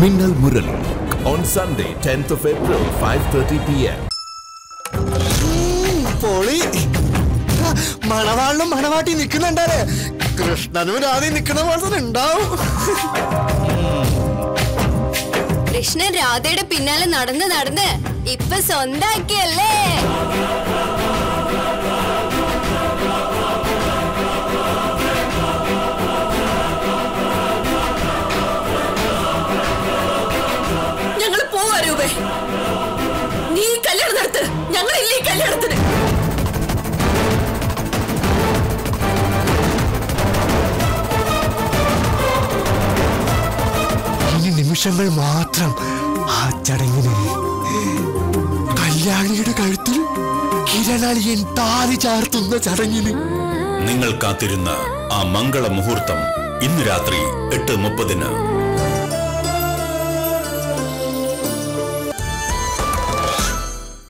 Minnal Murali on Sunday, 10th of April, 5:30 p.m. പൊളി. മണവാളിനും മണവാട്ടി നിൽക്കുന്നുണ്ടല്ലേ കൃഷ്ണനും രാധയും നിൽക്കുന്ന പോലെ തന്നെ ഉണ്ടാവും. കൃഷ്ണൻ രാധയുടെ പിന്നാലെ നടന്ന് നടന്ന് ഇപ്പൊ സ്വന്താക്കിയല്ലേ? ഞങ്ങൾ രൂപേ. നീ കല്യാണം നടത്ത്. ഞങ്ങളില്ല ഈ കല്യാണത്തിന്? നിമിഷങ്ങൾ മാത്രം ആ ചടങ്ങിന്. കല്യാണിയുടെ കഴുത്തിൽ കിരണാളിയൻ താലി ചാർത്തുന്ന ചടങ്ങിന്. നിങ്ങൾ കാത്തിരുന്ന ആ മംഗള മുഹൂർത്തം ഇന്ന് രാത്രി എട്ട് മുപ്പതിന്.